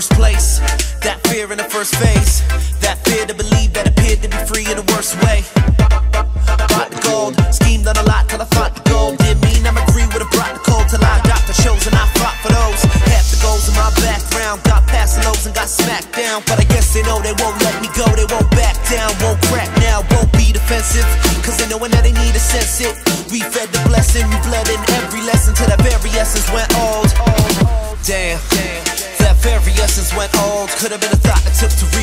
first place. That fear in the first phase. That fear to believe that appeared to be free in the worst way. Bought the gold, schemed on a lot till I thought the gold did mean I'm agree with a brought the cold till I got the shows and I fought for those. Half the goals in my background, got past the lows and got smacked down. But I guess they know they won't let me go, they won't back down, won't crack now, won't be defensive. Cause they knowin' that they need to sense it. We fed the blessing, we bled in every lesson till that very essence went old. Damn, that essence went old. Could have been a thought that took to remold.